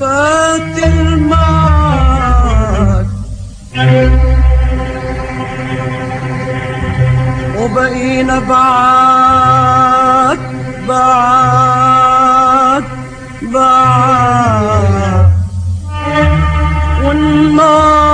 فات المعاد وبقينا بعاد بعاد بعاد. والنار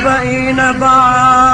وبقينا بعاد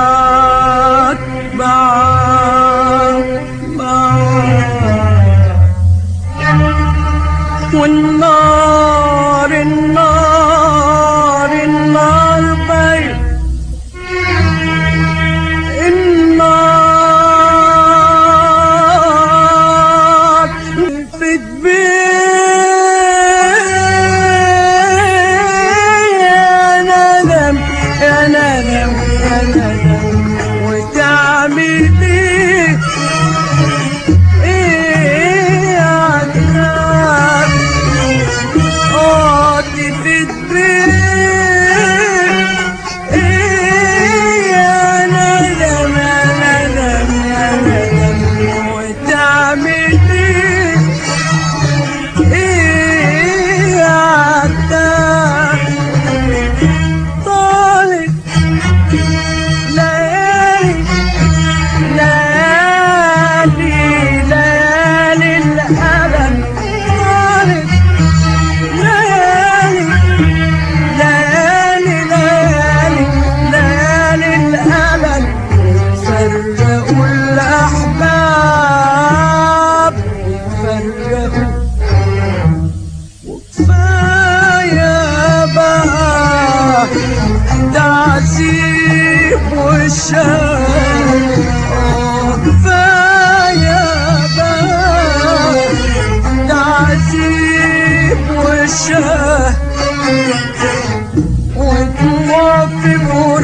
Happy birthday.